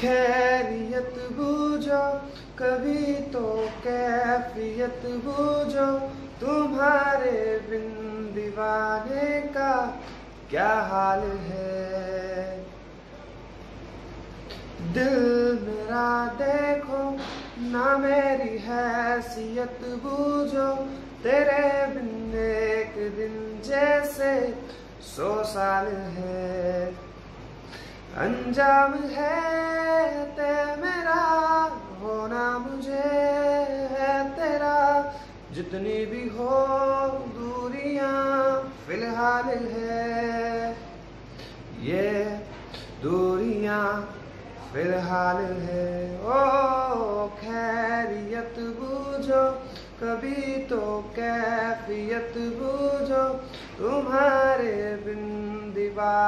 खैरियत बूझो, कभी तो कैफियत बूझो। तुम्हारे बिन दीवाने का क्या हाल है? दिल मेरा देखो, ना मेरी हैसियत बूझो। तेरे बिन एक दिन जैसे सौ साल है। अंजाम है ते मेरा होना मुझे है तेरा। जितनी भी हो दूरियाँ, फ़िलहाल है। ये दूरियाँ, फ़िलहाल है। ओ, खैरियत बूझो, कभी तो कैफियत बूझो, तुम्हारे बिन दीवार